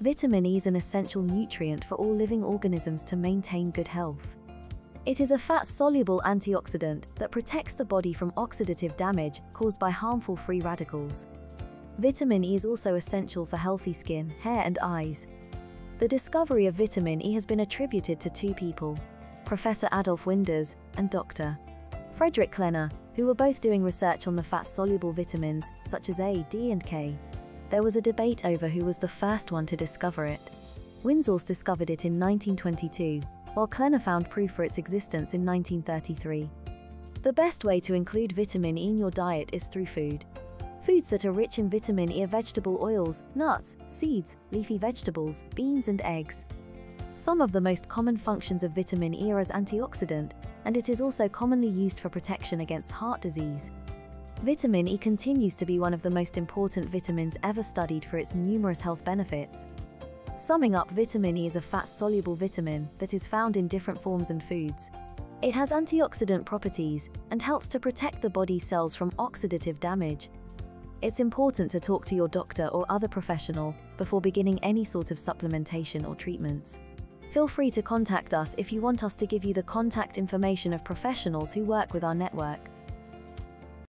Vitamin E is an essential nutrient for all living organisms to maintain good health. It is a fat soluble antioxidant that protects the body from oxidative damage caused by harmful free radicals. Vitamin E is also essential for healthy skin, hair, and eyes. The discovery of vitamin E has been attributed to two people Professor Adolf Windaus and Dr. Frederick Klenner, who were both doing research on the fat soluble vitamins such as A, D, and K. There was a debate over who was the first one to discover it. Winzels discovered it in 1922, while Klenner found proof for its existence in 1933. The best way to include vitamin E in your diet is through food. Foods that are rich in vitamin E are vegetable oils, nuts, seeds, leafy vegetables, beans, and eggs. Some of the most common functions of vitamin E are as antioxidant, and it is also commonly used for protection against heart disease. Vitamin E continues to be one of the most important vitamins ever studied for its numerous health benefits. Summing up, vitamin E is a fat soluble vitamin that is found in different forms and foods. It has antioxidant properties and helps to protect the body's cells from oxidative damage. It's important to talk to your doctor or other professional before beginning any sort of supplementation or treatments. Feel free to contact us if you want us to give you the contact information of professionals who work with our network.